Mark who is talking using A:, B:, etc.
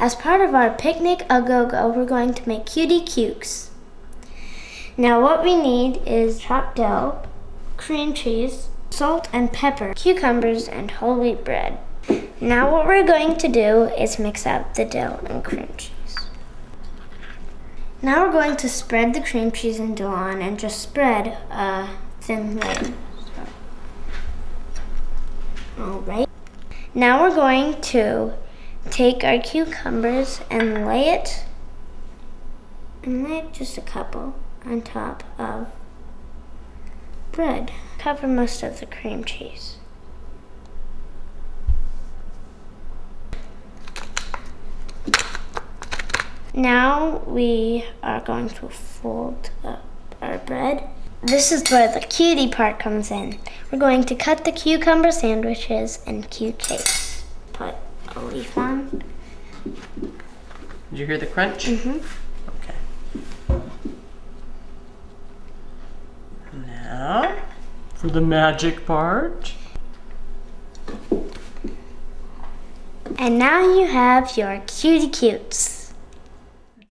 A: As part of our picnic a go go, we're going to make cutie cukes. Now, what we need is chopped dough, cream cheese, salt and pepper, cucumbers, and whole wheat bread. Now, what we're going to do is mix up the dough and cream cheese. Now, we're going to spread the cream cheese and dough on and just spread a thin layer. All right. Now, we're going to take our cucumbers and lay it, and lay just a couple on top of bread. Cover most of the cream cheese. Now we are going to fold up our bread. This is where the cutie part comes in. We're going to cut the cucumber sandwiches and cute cakes. Put leaf on.
B: Did you hear the crunch?
A: Mm-hmm.
B: Okay. Now, for the magic part.
A: And now you have your cutie cukes.